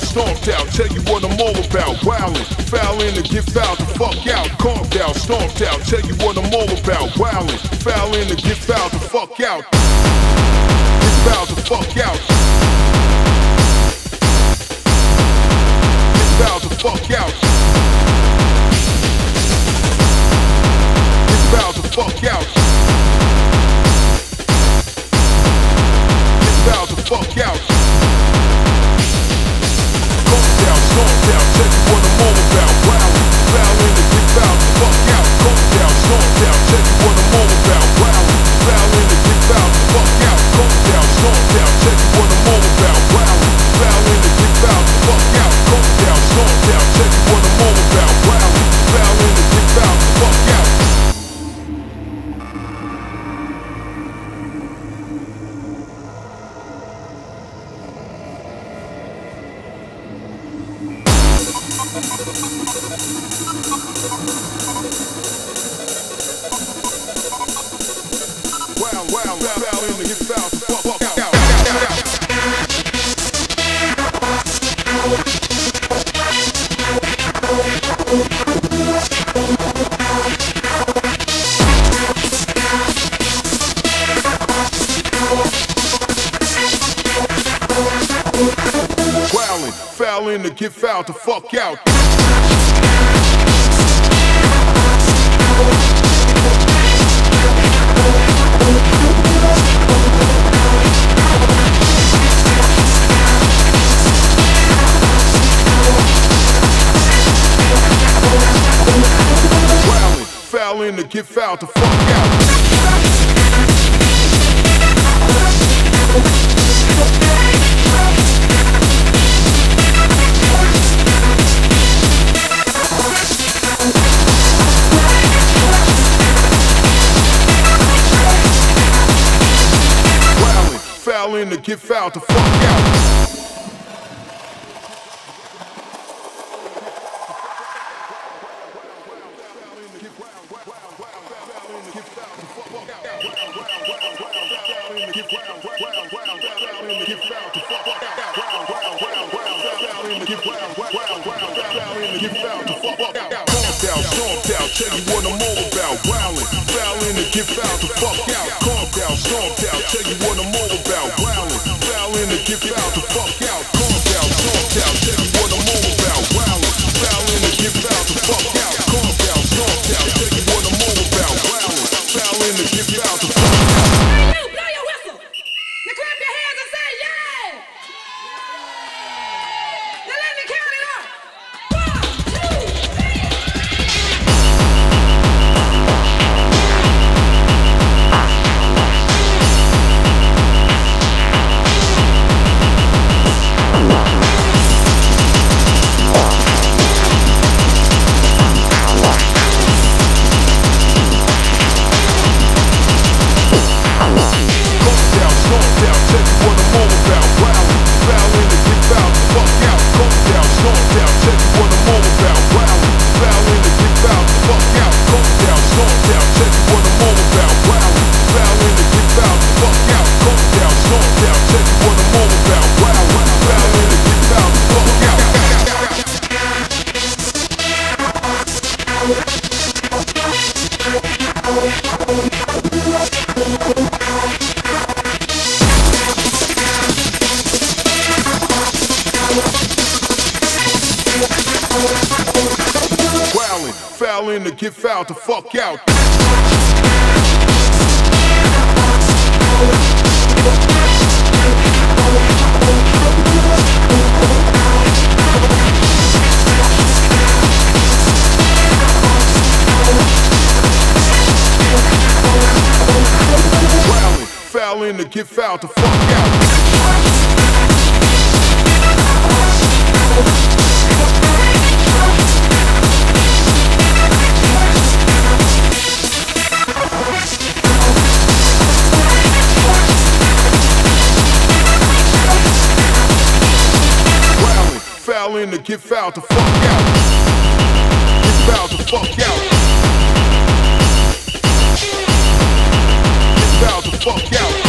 stomped out. Tell you what I'm all about. Wildin', fouling to get fouled the fuck out. Carved out, stomped out. Tell you what I'm all about. Wildin', fouling to get fouled the fuck out. Get fouled the fuck out. Get fouled the fuck out. Get fouled the fuck out. The fuck out. Out, out, tell you what I'm all about. Get fouled the out. Wow, Wildin', fouling to get fouled the fuck out. Wildin', fouling to get fouled the fuck out. Wildin', fouling to get fouled the fuck out. Tell you what to fuck out. Calmed down, stormed out. Tell you what I'm all about. Wildin', to get fouled the fuck out. Calmed down, stormed out. Tell you what I'm all about. Wildin', fouling to get fouled the fuck out. Calmed down, stormed out. Tell you what I'm all about. Wildin', fouling to get fouled the fuck out. Wildin', fouling to get fouled the fuck out. To get fouled the fuck out. Wildin', fouling to get fouled the fuck out. Get fouled the fuck out. Get fouled the fuck out.